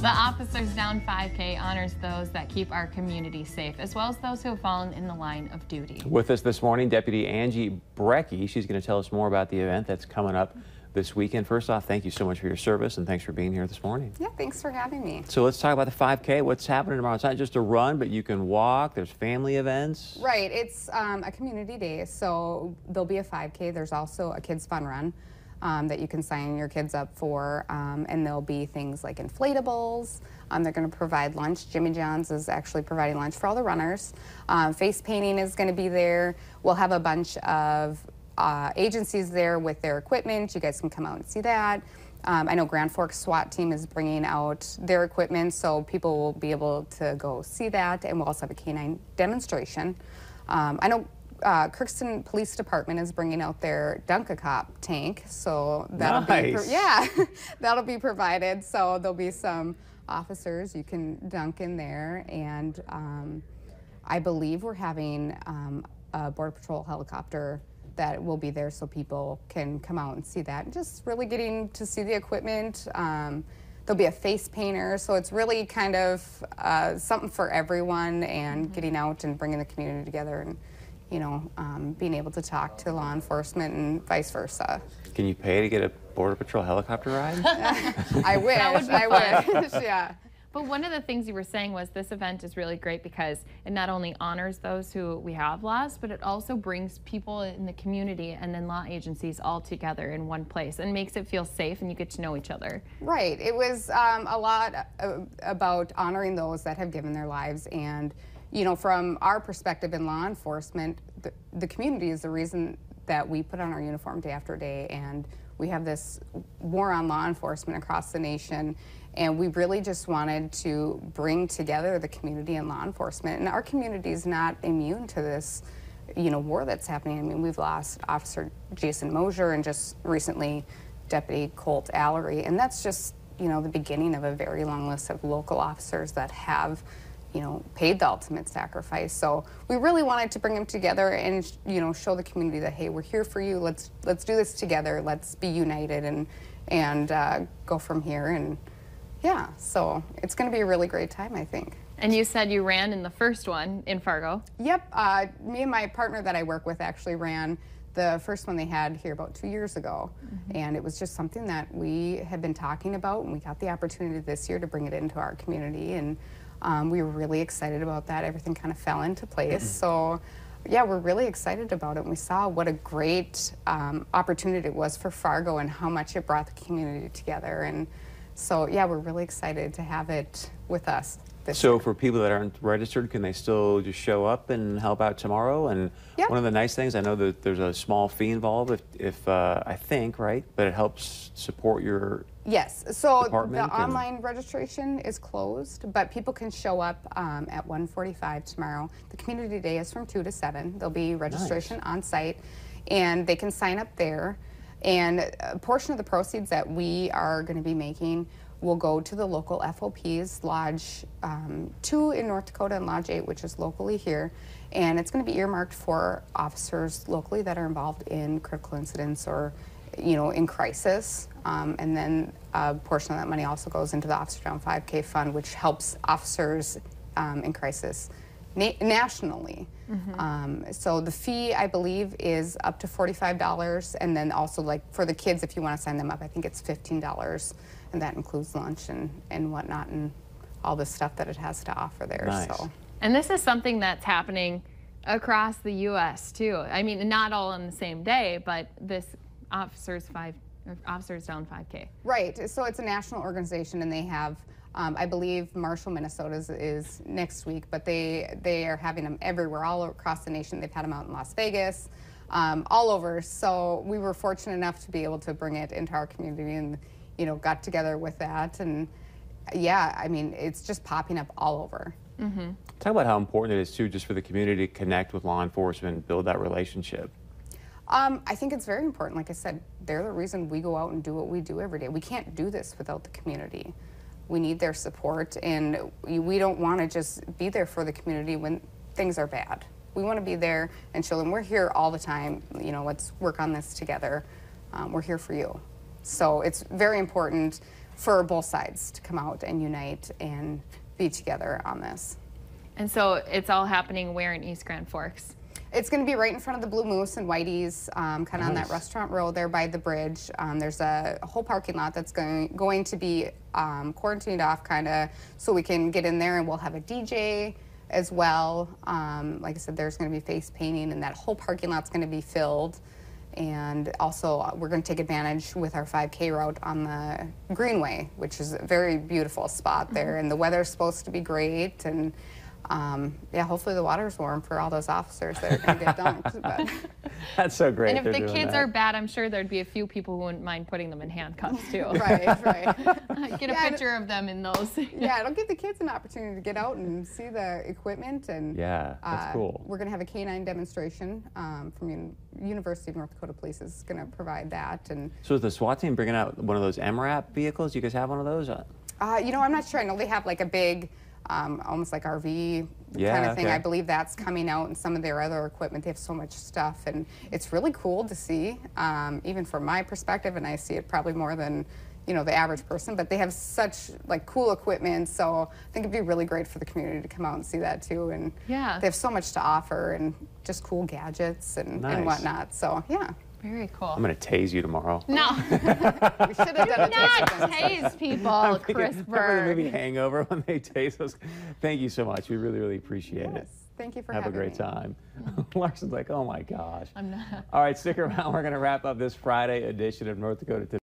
The Officers Down 5K honors those that keep our community safe, as well as those who have fallen in the line of duty. With us this morning, Deputy Angie Brecky. She's going to tell us more about the event that's coming up this weekend. First off, thank you so much for your service and thanks for being here this morning. Yeah, thanks for having me. So let's talk about the 5K. What's happening tomorrow? It's not just a run, but you can walk. There's family events. Right, it's um, a community day, so there'll be a 5K. There's also a kids fun run um, that you can sign your kids up for, um, and there'll be things like inflatables. Um, they're going to provide lunch. Jimmy John's is actually providing lunch for all the runners. Um, face painting is going to be there. We'll have a bunch of uh, agencies there with their equipment. You guys can come out and see that. Um, I know Grand Forks SWAT team is bringing out their equipment, so people will be able to go see that, and we'll also have a canine demonstration. Um, I know uh, Crookston Police Department is bringing out their Dunk-A-Cop tank, so that'll nice. be yeah, that'll be provided. So there'll be some officers you can dunk in there, and um, I believe we're having um, a Border Patrol helicopter that will be there so people can come out and see that. And just really getting to see the equipment. Um, there'll be a face painter, so it's really kind of uh, something for everyone and mm -hmm. getting out and bringing the community together and you know, um, being able to talk to law enforcement and vice versa. Can you pay to get a Border Patrol helicopter ride? I wish, I wish, yeah. But one of the things you were saying was this event is really great because it not only honors those who we have lost, but it also brings people in the community and then law agencies all together in one place and makes it feel safe and you get to know each other. Right. It was um, a lot uh, about honoring those that have given their lives and you know, from our perspective in law enforcement, the, the community is the reason that we put on our uniform day after day and we have this war on law enforcement across the nation and we really just wanted to bring together the community and law enforcement. And our community is not immune to this, you know, war that's happening. I mean, we've lost Officer Jason Moszer and just recently Deputy Colt Allery. And that's just, you know, the beginning of a very long list of local officers that have you know, paid the ultimate sacrifice. So we really wanted to bring them together and, you know, show the community that, hey, we're here for you. Let's let's do this together. Let's be united and and uh, go from here. And yeah, so it's going to be a really great time, I think. And you said you ran in the first one in Fargo. Yep. Uh, me and my partner that I work with actually ran the first one they had here about two years ago. Mm -hmm. And it was just something that we had been talking about, and we got the opportunity this year to bring it into our community. And um, we were really excited about that. Everything kind of fell into place. Mm-hmm. So, yeah, we're really excited about it. And we saw what a great um, opportunity it was for Fargo and how much it brought the community together. And so, yeah, we're really excited to have it with us. So year. for people that aren't registered, can they still just show up and help out tomorrow? And one of the nice things, I know that there's a small fee involved, if, if uh, I think, right? But it helps support your Yes, so the online registration is closed, but people can show up um, at 1:45 tomorrow. The community day is from 2 to 7. There'll be registration nice. on site, and they can sign up there. And a portion of the proceeds that we are going to be making will go to the local FOPs, Lodge um, 2 in North Dakota and Lodge 8, which is locally here. And it's going to be earmarked for officers locally that are involved in critical incidents or you know, in crisis. Um, and then a portion of that money also goes into the Officer Down 5K fund, which helps officers um, in crisis na nationally. Mm -hmm. um, so the fee, I believe, is up to $45. And then also, like, for the kids, if you want to sign them up, I think it's $15. And that includes lunch and, and whatnot and all the stuff that it has to offer there. Nice. So. And this is something that's happening across the U.S. too. I mean, not all on the same day, but this officers five officers down 5K. Right. So it's a national organization, and they have. Um, I believe Marshall, Minnesota is, is, next week, but they they are having them everywhere, all across the nation. They've had them out in Las Vegas, um, all over. So we were fortunate enough to be able to bring it into our community, and you know, got together with that, and yeah, I mean, it's just popping up all over. Mm -hmm. Talk about how important it is too, just for the community to connect with law enforcement, build that relationship. Um, I think it's very important. Like I said, they're the reason we go out and do what we do every day. We can't do this without the community. We need their support, and we don't want to just be there for the community when things are bad. We want to be there and show them we're here all the time. You know, let's work on this together. Um, we're here for you. So it's very important for both sides to come out and unite and be together on this. And so it's all happening where in East Grand Forks? It's going to be right in front of the Blue Moose and Whitey's, um, kind of nice. on that restaurant row there by the bridge. Um, there's a whole parking lot that's going going to be um, quarantined off, kind of, so we can get in there and we'll have a DJ as well. Um, like I said, there's going to be face painting, and that whole parking lot's going to be filled. And also, uh, we're going to take advantage with our 5K route on the Greenway, which is a very beautiful spot there. Mm -hmm. And the weather's supposed to be great, and um, yeah, hopefully the water's warm for all those officers that are going to get dunked. But. That's so great. And if the kids that. are bad, I'm sure there'd be a few people who wouldn't mind putting them in handcuffs too. right, right. get a yeah, picture of them in those. yeah, it'll give the kids an opportunity to get out and see the equipment and. Yeah, that's uh, cool. We're going to have a canine demonstration um, from Un University of North Dakota Police is going to provide that and. So is the SWAT team bringing out one of those MRAP vehicles? You guys have one of those? Uh, you know, I'm not sure. I know they have like a big um, almost like RV yeah, kind of thing. Okay. I believe that's coming out and some of their other equipment. They have so much stuff, and it's really cool to see, um, even from my perspective, and I see it probably more than you know the average person. But they have such like cool equipment, so I think it'd be really great for the community to come out and see that too. And yeah, they have so much to offer and just cool gadgets and, nice. and whatnot. So yeah. Very cool. I'm going to tase you tomorrow. No. we should have done not tase people, Chris Remember the movie Hangover when they tase us? Thank you so much. We really, really appreciate yes. it. Thank you for having me. Have a great me. time. Mm. Larson's like, oh my gosh. I'm not. All right, stick around. We're going to wrap up this Friday edition of North Dakota Today.